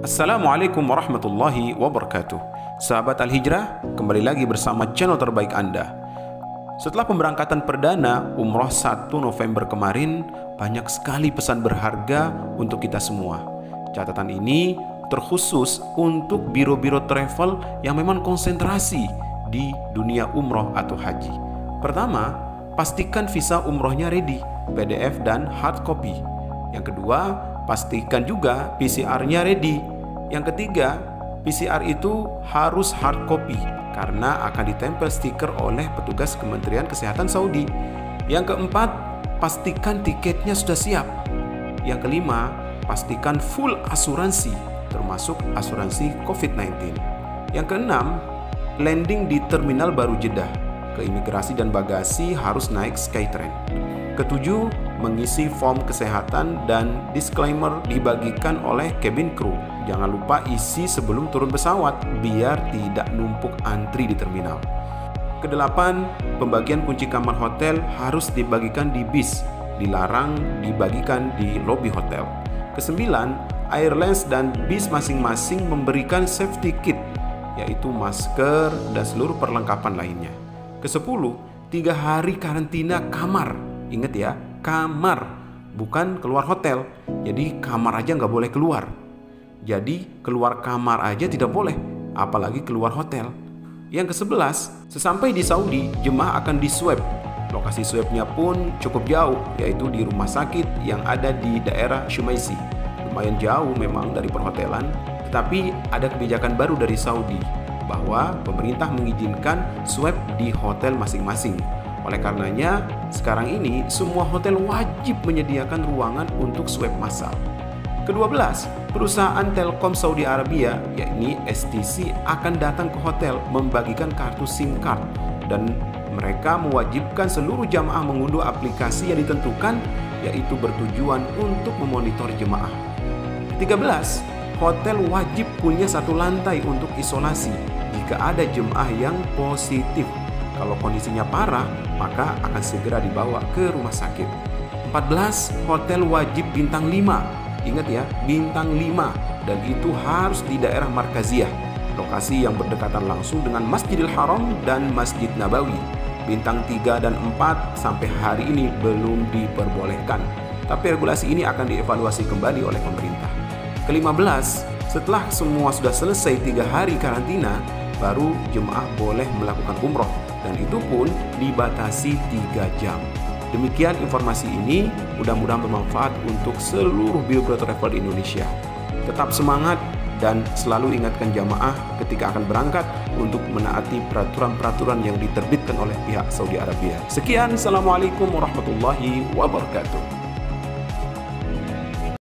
Assalamualaikum warahmatullahi wabarakatuh. Sahabat Al-Hijrah, kembali lagi bersama channel terbaik Anda. Setelah pemberangkatan perdana umroh 1 November kemarin, banyak sekali pesan berharga untuk kita semua. Catatan ini terkhusus untuk biro-biro travel yang memang konsentrasi di dunia umroh atau haji. Pertama, pastikan visa umrohnya ready, PDF dan hard copy. Yang kedua, pastikan juga PCR-nya ready. Yang ketiga, PCR itu harus hard copy karena akan ditempel stiker oleh petugas Kementerian Kesehatan Saudi. Yang keempat, pastikan tiketnya sudah siap. Yang kelima, pastikan full asuransi termasuk asuransi COVID-19. Yang keenam, landing di terminal baru Jeddah. Keimigrasi dan bagasi harus naik Skytrain. Ketujuh, mengisi form kesehatan dan disclaimer dibagikan oleh cabin crew. Jangan lupa isi sebelum turun pesawat biar tidak numpuk antri di terminal. Kedelapan, pembagian kunci kamar hotel harus dibagikan di bis, dilarang dibagikan di lobi hotel. Kesembilan, airlines dan bis masing-masing memberikan safety kit, yaitu masker dan seluruh perlengkapan lainnya. Kesepuluh, tiga hari karantina kamar. Ingat ya, kamar, bukan keluar hotel. Jadi kamar aja nggak boleh keluar. Jadi keluar kamar aja tidak boleh, apalagi keluar hotel. Yang ke-11, sesampai di Saudi, jemaah akan diswab. Lokasi swabnya pun cukup jauh, yaitu di rumah sakit yang ada di daerah Shumaisi. Lumayan jauh memang dari perhotelan, tetapi ada kebijakan baru dari Saudi bahwa pemerintah mengizinkan swab di hotel masing-masing oleh karenanya, sekarang ini semua hotel wajib menyediakan ruangan untuk swab massal. Kedua belas, perusahaan Telkom Saudi Arabia, yakni STC, akan datang ke hotel membagikan kartu SIM card dan mereka mewajibkan seluruh jamaah mengunduh aplikasi yang ditentukan yaitu bertujuan untuk memonitor jemaah. 13. Hotel wajib punya satu lantai untuk isolasi jika ada jemaah yang positif kalau kondisinya parah, maka akan segera dibawa ke rumah sakit. 14. Hotel wajib bintang 5. Ingat ya, bintang 5 dan itu harus di daerah Markaziah, lokasi yang berdekatan langsung dengan Masjidil Haram dan Masjid Nabawi. Bintang 3 dan 4 sampai hari ini belum diperbolehkan. Tapi regulasi ini akan dievaluasi kembali oleh pemerintah. Ke-15, setelah semua sudah selesai tiga hari karantina, baru jemaah boleh melakukan umroh dan itu pun dibatasi 3 jam. Demikian informasi ini, mudah-mudahan bermanfaat untuk seluruh biografer travel Indonesia. Tetap semangat dan selalu ingatkan jamaah ketika akan berangkat untuk menaati peraturan-peraturan yang diterbitkan oleh pihak Saudi Arabia. Sekian, Assalamualaikum warahmatullahi wabarakatuh.